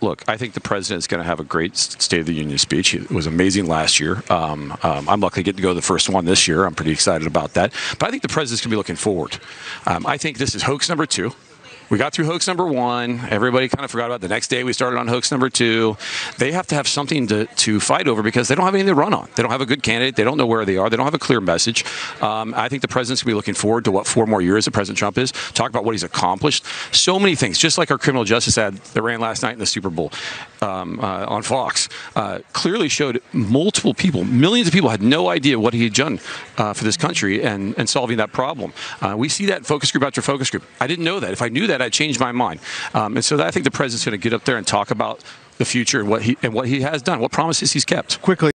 look, I think the president is going to have a great State of the Union speech. It was amazing last year. Um, um, I'm lucky to get to go to the first one this year. I'm pretty excited about that. But I think the president's going to be looking forward. Um, I think this is hoax number two. We got through hoax number one. Everybody kind of forgot about it. the next day. We started on hoax number two. They have to have something to, to fight over because they don't have anything to run on. They don't have a good candidate. They don't know where they are. They don't have a clear message. Um, I think the president's going to be looking forward to what four more years of President Trump is. Talk about what he's accomplished. So many things, just like our criminal justice ad that ran last night in the Super Bowl um, uh, on Fox, uh, clearly showed multiple people, millions of people had no idea what he had done uh, for this country and, and solving that problem. Uh, we see that focus group after focus group. I didn't know that. If I knew that, I'd change my mind. Um, and so I think the president's going to get up there and talk about the future and what he and what he has done, what promises he's kept. Quickly.